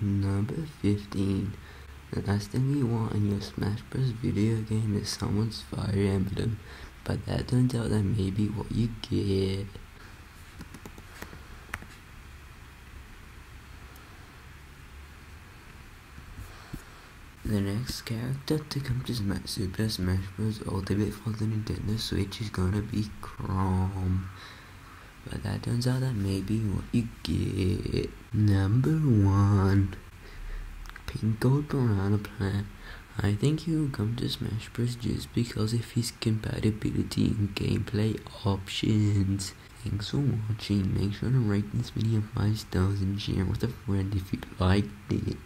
Number 15. The last thing you want in your Smash Bros. video game is someone's Fire Emblem, but that turns out that may be what you get. The next character to come to Super Smash Bros. Ultimate for the Nintendo Switch is gonna be Chrom. That turns out that may be what you get. Number 1. Pink Gold Piranha Plant. I think he will come to Smash Bros. just because of his compatibility and gameplay options. Thanks for watching. Make sure to rate this video 5 stars and share with a friend if you liked it.